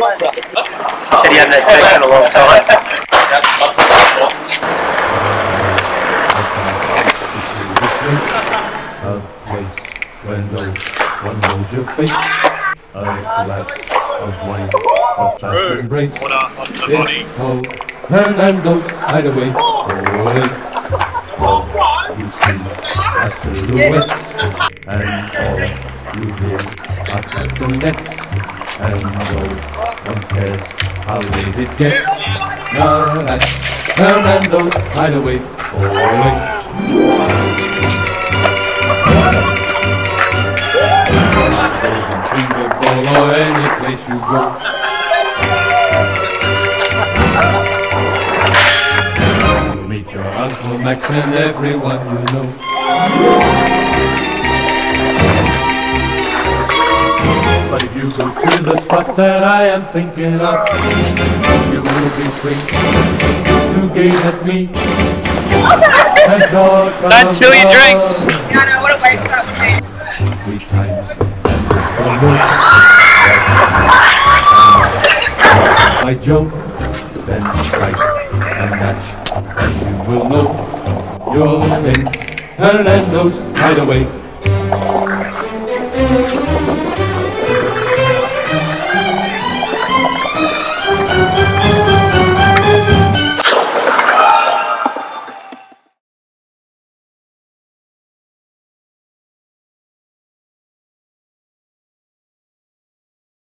He said he hadn't had sex in a long time. Place where no one knows your face. A glass of wine, a fast embrace. It's called Hernando's Hideaway. Oh, you see are silhouettes, and all you hear are castanets, and no one cares how late it gets. Now that's Hernando's Hideaway. Fingerball or any place you go. You'll meet your Uncle Max and everyone you know. But if you go to the spot that I am thinking of, you will be free to gaze at me and talk Don't your drinks. Yeah, know, what a waste that would be. three times and. I joke, then strike and match, and you will know you're in Hernando's hideaway.